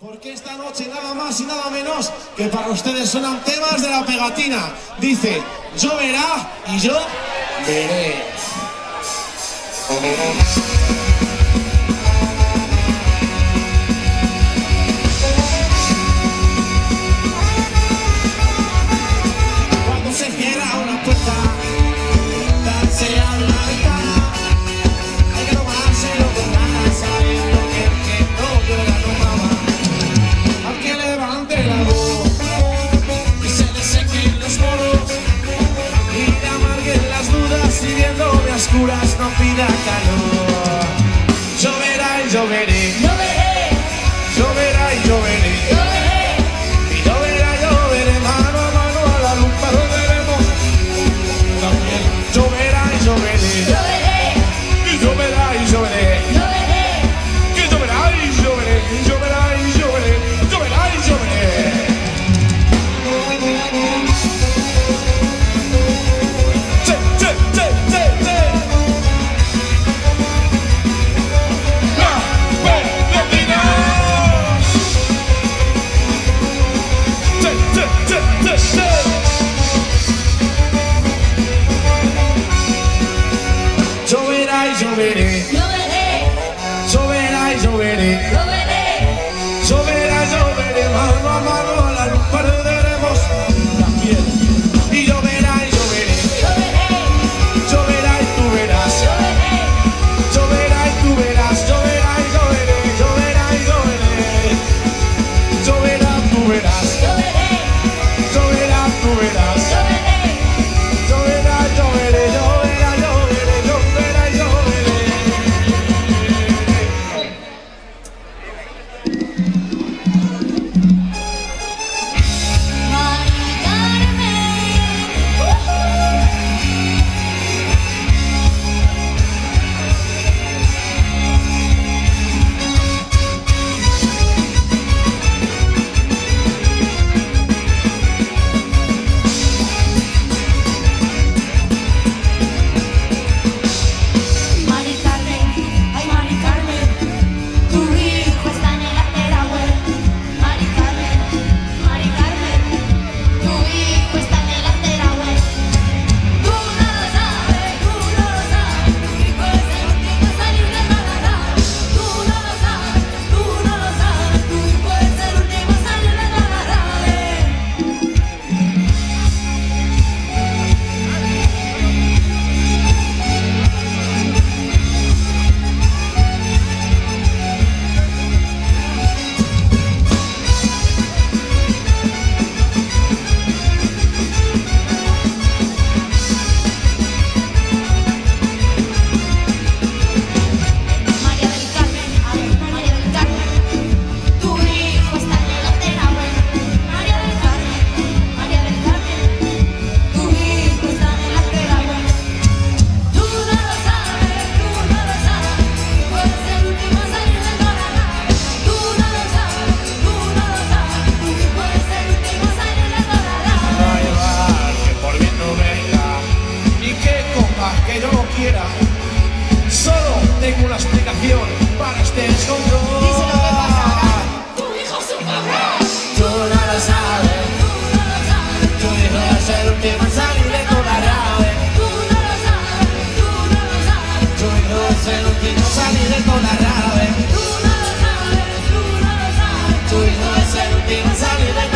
Porque esta noche nada más y nada menos que para ustedes sonan temas de la pegatina. Dice, yo verá y yo veré. Zovere Zovere Zovere Zovere Marma Marma que yo no quiera. Solo tengo una explicación para este descontrol. Tu hijo es un cabrón. Tú no sabes. Tú sabes. Tu hijo es el último en salir de tu nave. Tú no sabes. Tú sabes. Tu hijo es el último en salir de tu nave. Tú sabes. Tú sabes. Tu hijo es el último en salir de